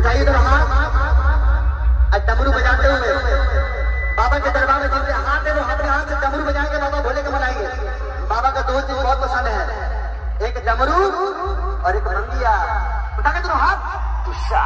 बताइए तो हाथ और डमरू बजाते हुए बाबा के दरबार में जिनके हाथ है वो अपने हाथ से डमरू बजाएँगे बाबा भोले के मनाएँगे। बाबा का दो चीज़ बहुत पसंद है। एक डमरू और एक भंगिया बता तुम हाथ। गुस्सा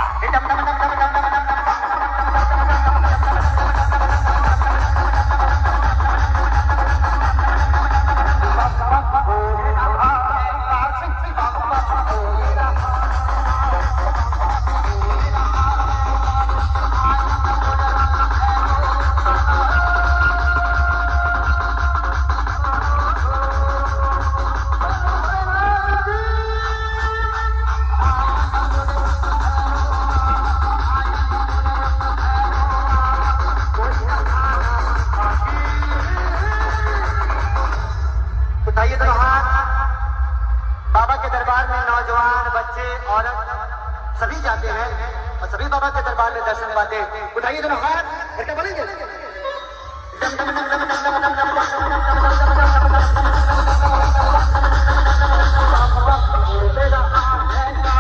से औरत सभी जाते हैं और सभी बाबा के दरबार में दर्शन पाते उठाइए दोनों हाथ ऐसा बोलेंगे